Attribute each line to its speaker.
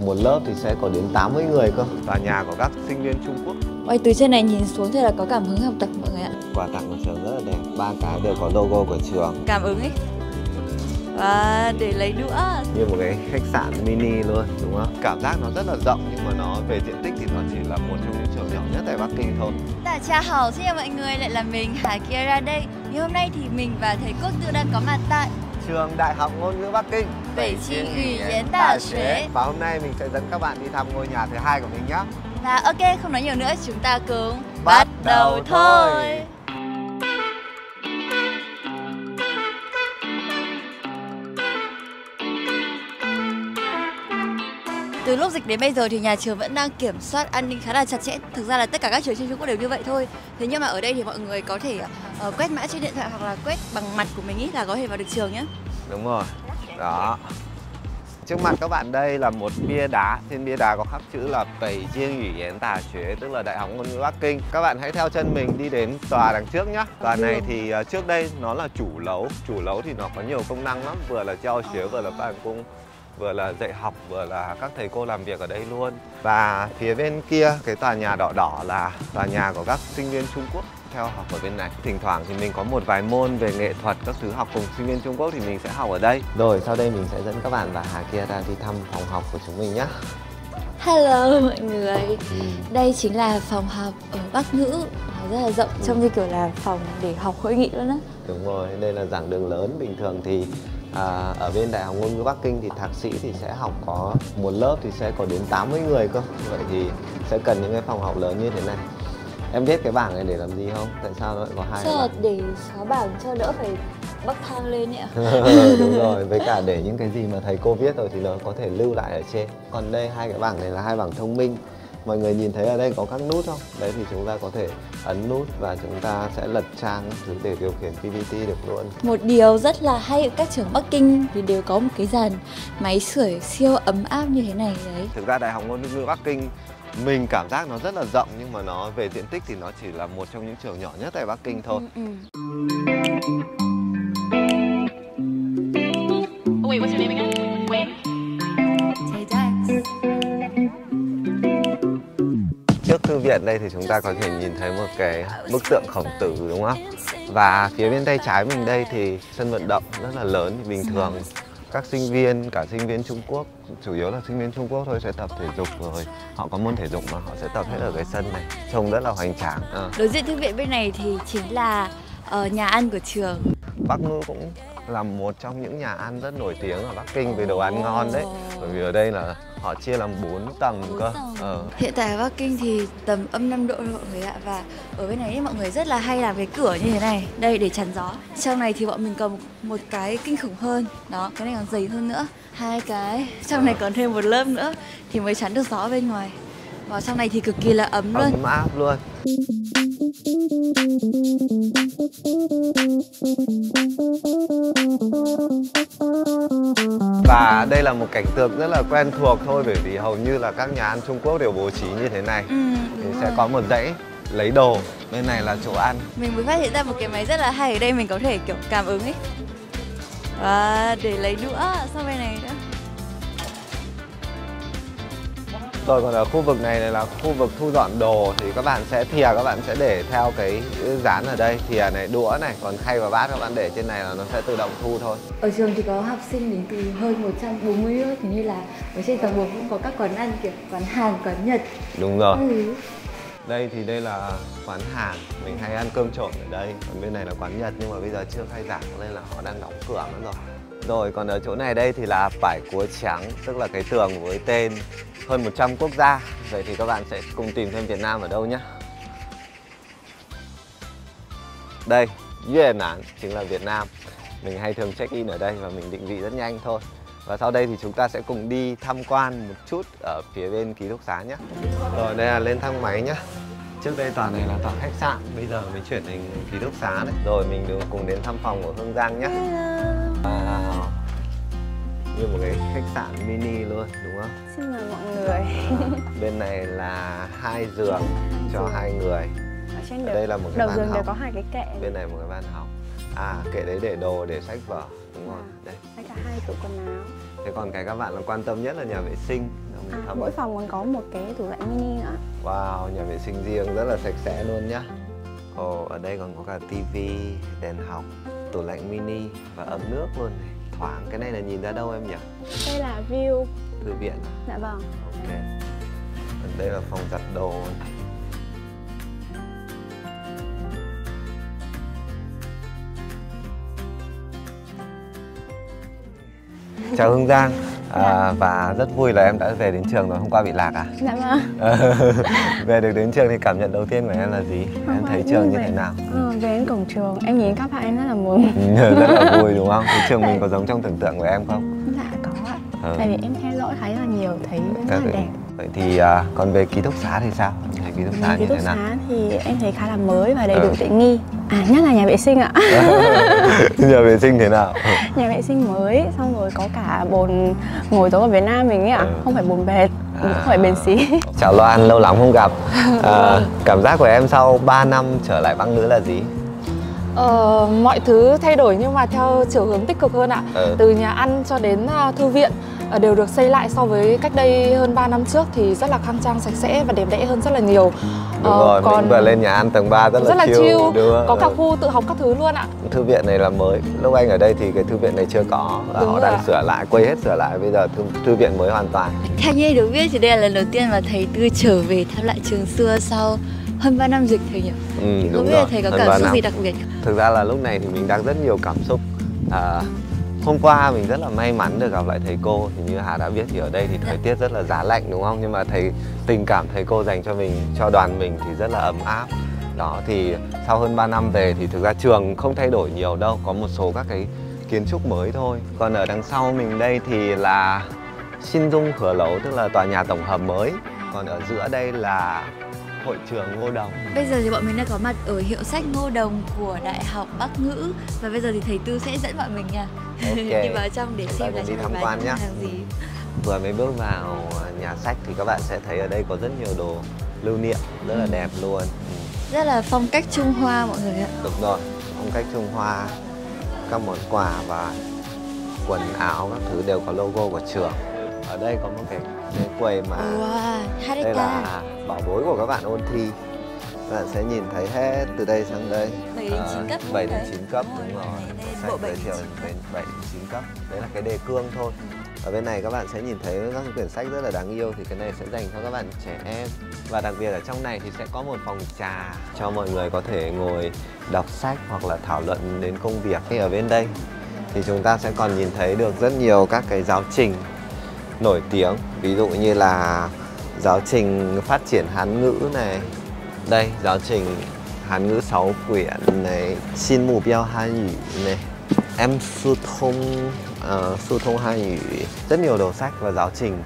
Speaker 1: một lớp thì sẽ có đến 80 người cơ. Tòa nhà của các sinh viên Trung Quốc.
Speaker 2: Ôi, từ trên này nhìn xuống thì là có cảm hứng học tập mọi người ạ.
Speaker 1: Quà tặng của trường rất là đẹp. Ba cái đều có logo của trường.
Speaker 2: Cảm ứng ấy. Và để lấy nữa
Speaker 1: như một cái khách sạn mini luôn đúng không? Cảm giác nó rất là rộng nhưng mà nó về diện tích thì nó chỉ là một trong những trường nhỏ nhất tại Bắc Kinh thôi.
Speaker 2: Đại cha hảo, xin chào mọi người, lại là mình. Hà Kia ra đây. Ngày hôm nay thì mình và thầy Quốc Tư đang có mặt tại
Speaker 1: trường Đại học Ngôn ngữ Bắc Kinh
Speaker 2: 北京语言大学
Speaker 1: và hôm nay mình sẽ dẫn các bạn đi thăm ngôi nhà thứ hai của mình nhé
Speaker 2: Và ok, không nói nhiều nữa, chúng ta cùng
Speaker 1: Bắt đầu thôi.
Speaker 2: Từ lúc dịch đến bây giờ thì nhà trường vẫn đang kiểm soát an ninh khá là chặt chẽ. Thực ra là tất cả các trường trên Trung Quốc đều như vậy thôi. Thế nhưng mà ở đây thì mọi người có thể ờ, quét mã trên điện thoại hoặc là quét bằng mặt của mình ý là có thể vào được trường nhé.
Speaker 1: đúng rồi. Đó. Trước mặt các bạn đây là một bia đá. Trên bia đá có khắc chữ là Tây Chiêng Ủy Yến Tà Chế tức là Đại học Ngôn ngữ Bắc Kinh. Các bạn hãy theo chân mình đi đến tòa đằng trước nhá. Tòa này thì ờ, trước đây nó là chủ lấu. Chủ lấu thì nó có nhiều công năng lắm. Vừa là treo chiếu vừa là bàn cung vừa là dạy học vừa là các thầy cô làm việc ở đây luôn. Và phía bên kia cái tòa nhà đỏ đỏ là tòa nhà của các sinh viên Trung Quốc theo học ở bên này. Thỉnh thoảng thì mình có một vài môn về nghệ thuật các thứ học cùng sinh viên Trung Quốc thì mình sẽ học ở đây. Rồi sau đây mình sẽ dẫn các bạn và Hà Kia ra đi thăm phòng học của chúng mình nhé
Speaker 2: Hello mọi người. Đây chính là phòng học ở Bắc ngữ. Nó rất là rộng, trông như kiểu là phòng để học hội nghị luôn á.
Speaker 1: đúng rồi đây là giảng đường lớn. Bình thường thì à, ở bên Đại học Ngôn ngữ Bắc Kinh thì thạc sĩ thì sẽ học có một lớp thì sẽ có đến 80 người cơ. Vậy thì sẽ cần những cái phòng học lớn như thế này. Em biết cái bảng này để làm gì không? Tại sao nó lại có hai bảng?
Speaker 2: để xóa bảng cho đỡ phải bắc thang lên ạ.
Speaker 1: đúng rồi. Với cả để những cái gì mà thầy cô viết rồi thì nó có thể lưu lại ở trên. Còn đây hai cái bảng này là hai bảng thông minh mọi người nhìn thấy ở đây có các nút không? Đấy thì chúng ta có thể ấn nút và chúng ta sẽ lật trang thứ để điều khiển PPT được luôn.
Speaker 2: Một điều rất là hay ở các trường Bắc Kinh thì đều có một cái dàn máy sưởi siêu ấm áp như thế này đấy.
Speaker 1: thực ra đại học ngôn ngữ Bắc Kinh mình cảm giác nó rất là rộng nhưng mà nó về diện tích thì nó chỉ là một trong những trường nhỏ nhất tại Bắc Kinh thôi.
Speaker 2: Ừ,
Speaker 3: Oh,
Speaker 1: viện đây thì chúng ta có thể nhìn thấy một cái bức tượng khổng tử đúng không? Và phía bên tay trái mình đây thì sân vận động rất là lớn bình thường. Các sinh viên cả sinh viên Trung Quốc chủ yếu là sinh viên Trung Quốc thôi sẽ tập thể dục rồi. Họ có môn thể dục mà họ sẽ tập hết ở cái sân này. Trông rất là hoành tráng Ờ.
Speaker 2: Đối diện thư viện bên này thì chính là ờ, nhà ăn của trường.
Speaker 1: Bắc Ngữ cũng là một trong những nhà ăn rất nổi tiếng ở Bắc Kinh về đồ ăn ngon đấy. Bởi vì ở đây là họ chia làm 4 tầng cơ. ờ.
Speaker 2: Hiện tại ở Bắc Kinh thì tầm âm 5 độ thôi mọi người ạ. Và ở bên này ấy, mọi người rất là hay làm cái cửa như thế này. Đây để chắn gió. Trong này thì bọn mình cầm một cái kinh khủng hơn. Đó, cái này còn dày hơn nữa. Hai cái. Trong này còn thêm một lớp nữa Thì mới chắn được gió bên ngoài. Vào trong này thì cực kỳ là ấm luôn.
Speaker 1: Ấm áp luôn và đây là một cảnh tượng rất là quen thuộc thôi bởi vì hầu như là các nhà ăn Trung Quốc đều bố trí như thế này.
Speaker 2: Ừ,
Speaker 1: thì sẽ
Speaker 2: rồi.
Speaker 1: có một dãy lấy đồ bên này là chỗ ăn.
Speaker 2: Mình mới phát hiện ra một cái máy rất là hay Ở đây mình có thể kiểu cảm ứng ấy. Và để lấy đũa sang bên này nữa
Speaker 1: rồi còn ở khu vực này là khu vực thu dọn đồ thì các bạn sẽ thìa các bạn sẽ để theo cái dán ở đây. Thìa này đũa này còn khay và bát các bạn để trên này là nó sẽ tự động thu thôi.
Speaker 2: Ở trường thì có học sinh đến từ hơn 140 nước Thế nên là ở trên tầng 1 cũng có các quán ăn kiểu quán Hàn, quán Nhật.
Speaker 1: Đúng rồi.
Speaker 2: Ừ.
Speaker 1: đây thì đây là quán Hàn mình hay ăn cơm trộn ở đây. Còn bên này là quán Nhật nhưng mà bây giờ chưa khai giảng nên là họ đang đóng cửa mất rồi rồi còn ở chỗ này đây thì là vải cúa trắng tức là cái tường với tên hơn 100 quốc gia. Vậy thì các bạn sẽ cùng tìm thêm Việt Nam ở đâu nhé. Đây Việt Nam chính là Việt Nam. Mình hay thường check in ở đây và mình định vị rất nhanh thôi. Và sau đây thì chúng ta sẽ cùng đi tham quan một chút ở phía bên ký túc xá nhé. Rồi đây là lên thang máy nhá Trước đây tòa này là tòa khách sạn, bây giờ mình chuyển thành ký túc xá đấy. Rồi mình được cùng đến thăm phòng của Hương Giang nhé. Wow. Như một cái khách sạn mini luôn, đúng không?
Speaker 4: Xin mời mọi người.
Speaker 1: Bên này là hai giường cho hai người.
Speaker 4: Ở trên
Speaker 1: Ở đây là một cái
Speaker 4: đầu giường đều có hai cái kệ.
Speaker 1: Bên này một cái bàn học. À, kệ đấy để đồ, để sách vở Đúng rồi, đây.
Speaker 4: Với cả hai tủ quần áo.
Speaker 1: Thế còn cái các bạn là quan tâm nhất là nhà vệ sinh.
Speaker 4: À, mỗi phòng còn có một cái tủ lạnh mini nữa.
Speaker 1: Wow, nhà vệ sinh riêng rất là sạch sẽ luôn nhá. Ồ, ở đây còn có cả tivi, đèn học, tủ lạnh mini và ấm nước luôn này. Thoáng, cái này là nhìn ra đâu em nhỉ?
Speaker 4: Đây là view.
Speaker 1: Thư viện à?
Speaker 4: Dạ vâng.
Speaker 1: Ok. Còn đây là phòng giặt đồ. Chào Hương Giang à, và rất vui là em đã về đến trường rồi hôm qua bị lạc à
Speaker 4: Dạ vâng.
Speaker 1: về được đến trường thì cảm nhận đầu tiên của em là gì
Speaker 4: Hôm
Speaker 1: em thấy trường như
Speaker 4: về-
Speaker 1: thế nào
Speaker 4: Ờ, về đến cổng trường, em nhìn các bạn em rất là mừng.
Speaker 1: rất là vui đúng không cái trường mình có giống trong tưởng tượng của em không
Speaker 4: Dạ có ạ.
Speaker 1: Ừ.
Speaker 4: Tại vì em theo dõi thấy là nhiều, thấy rất
Speaker 1: Các
Speaker 4: là
Speaker 1: cái-
Speaker 4: đẹp.
Speaker 1: Vậy thì à, còn về ký túc xá thì sao thấy ký túc xá
Speaker 4: Ký
Speaker 1: như
Speaker 4: túc
Speaker 1: thế nào
Speaker 4: xá thì em thấy khá là mới và đầy
Speaker 1: Ừ.
Speaker 4: đủ tiện nghi. À nhất là nhà vệ sinh ạ.
Speaker 1: nhà vệ sinh thế nào
Speaker 4: nhà vệ sinh mới xong rồi có cả bồn ngồi giống ở Việt Nam mình ấy ạ,
Speaker 1: Ừ.
Speaker 4: không phải bồn bệt,
Speaker 1: À.
Speaker 4: không phải bền xí.
Speaker 1: chào Loan lâu lắm không gặp à, cảm giác của em sau 3 năm trở lại băng nữ là gì
Speaker 5: Ờ, mọi thứ thay đổi nhưng mà theo chiều hướng tích cực hơn ạ.
Speaker 1: Ừ.
Speaker 5: Từ nhà ăn cho đến à, thư viện à, đều được xây lại so với cách đây hơn 3 năm trước thì rất là khang trang, sạch sẽ và đẹp đẽ hơn rất là nhiều.
Speaker 1: đúng
Speaker 5: Ờ,
Speaker 1: rồi mình vừa lên nhà ăn tầng 3 rất là
Speaker 5: rất là
Speaker 1: chill,
Speaker 5: chill,
Speaker 1: đúng không?
Speaker 5: có cả
Speaker 1: Ừ.
Speaker 5: khu tự học các thứ luôn ạ.
Speaker 1: thư viện này là mới lúc anh ở đây thì cái thư viện này chưa có và
Speaker 5: Đúng
Speaker 1: họ đang sửa lại quay hết sửa lại bây giờ thư, thư viện mới hoàn toàn
Speaker 2: Theo như được biết thì đây là lần đầu tiên mà thầy Tư trở về thăm lại trường xưa sau hơn 3 năm dịch thầy nhỉ?
Speaker 1: ừ,
Speaker 2: Không
Speaker 1: đúng
Speaker 2: biết
Speaker 1: rồi
Speaker 2: là thầy có
Speaker 1: hơn
Speaker 2: cảm xúc
Speaker 1: năm.
Speaker 2: gì đặc biệt không?
Speaker 1: thực ra là lúc này thì mình đang rất nhiều cảm xúc à, hôm qua mình rất là may mắn được gặp lại thầy cô. Thì như Hà đã biết thì ở đây thì thời tiết rất là giá lạnh đúng không? Nhưng mà thầy tình cảm thầy cô dành cho mình cho đoàn mình thì rất là ấm áp. Đó thì sau hơn 3 năm về thì thực ra trường không thay đổi nhiều đâu có một số các cái kiến trúc mới thôi. Còn ở đằng sau mình đây thì là Shin Dung Khở Lấu tức là tòa nhà tổng hợp mới. Còn ở giữa đây là hội trường Ngô Đồng.
Speaker 2: Bây giờ thì bọn mình đang có mặt ở hiệu sách Ngô Đồng của Đại học Bắc Ngữ. Và bây giờ thì thầy Tư sẽ dẫn bọn mình nha.
Speaker 1: Ok.
Speaker 2: Đi vào trong để
Speaker 1: Chúng
Speaker 2: xem là
Speaker 1: đi tham quan nhá.
Speaker 2: hàng gì.
Speaker 1: Vừa mới bước vào nhà sách thì các bạn sẽ thấy ở đây có rất nhiều đồ lưu niệm rất là đẹp luôn. Ừ,
Speaker 2: Rất là phong cách Trung Hoa mọi người ạ.
Speaker 1: Đúng rồi phong cách trung hoa các món quà và quần áo các thứ đều có logo của trường ở đây có một cái, cái quầy mà
Speaker 2: Wow,
Speaker 1: đây là bảo bối của các bạn ôn thi. Các bạn sẽ nhìn thấy hết từ đây sang đây.
Speaker 2: 7 đến 9 cấp
Speaker 1: 7 đến
Speaker 2: đấy.
Speaker 1: 9 cấp
Speaker 2: Đúng rồi, bộ bảy
Speaker 1: giới
Speaker 2: đến
Speaker 1: thiệu
Speaker 2: chín
Speaker 1: đến 7 đến 9 cấp. Đấy là cái đề cương thôi. Ở bên này các bạn sẽ nhìn thấy các quyển sách rất là đáng yêu thì cái này sẽ dành cho các bạn trẻ em. Và đặc biệt ở trong này thì sẽ có một phòng trà cho mọi người có thể ngồi đọc sách hoặc là thảo luận đến công việc. Thì ở bên đây thì chúng ta sẽ còn nhìn thấy được rất nhiều các cái giáo trình nổi tiếng. Ví dụ như là giáo trình phát triển Hán ngữ này. Đây giáo trình Hán ngữ 6 quyển này. Xin mục tiêu hán ngữ này. Em su thông uh, su thông hán ngữ rất nhiều đầu sách và giáo trình.